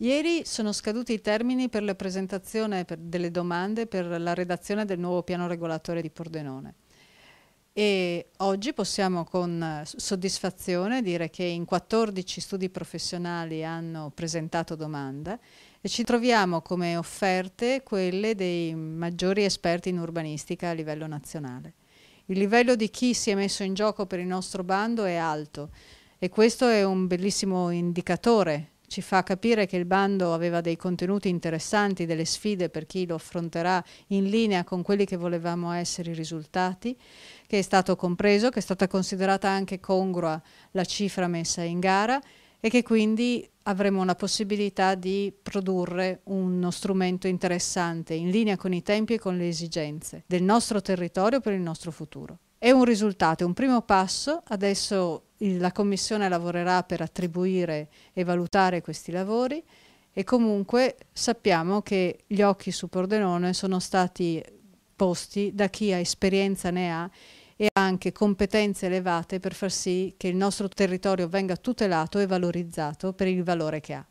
Ieri sono scaduti i termini per la presentazione delle domande per la redazione del nuovo piano regolatore di Pordenone. E oggi possiamo con soddisfazione dire che in 14 studi professionali hanno presentato domanda e ci troviamo come offerte quelle dei maggiori esperti in urbanistica a livello nazionale. Il livello di chi si è messo in gioco per il nostro bando è alto e questo è un bellissimo indicatore ci fa capire che il bando aveva dei contenuti interessanti, delle sfide per chi lo affronterà in linea con quelli che volevamo essere i risultati, che è stato compreso, che è stata considerata anche congrua la cifra messa in gara e che quindi avremo la possibilità di produrre uno strumento interessante in linea con i tempi e con le esigenze del nostro territorio per il nostro futuro. È un risultato, è un primo passo, adesso la Commissione lavorerà per attribuire e valutare questi lavori e comunque sappiamo che gli occhi su Pordenone sono stati posti da chi ha esperienza ne ha e anche competenze elevate per far sì che il nostro territorio venga tutelato e valorizzato per il valore che ha.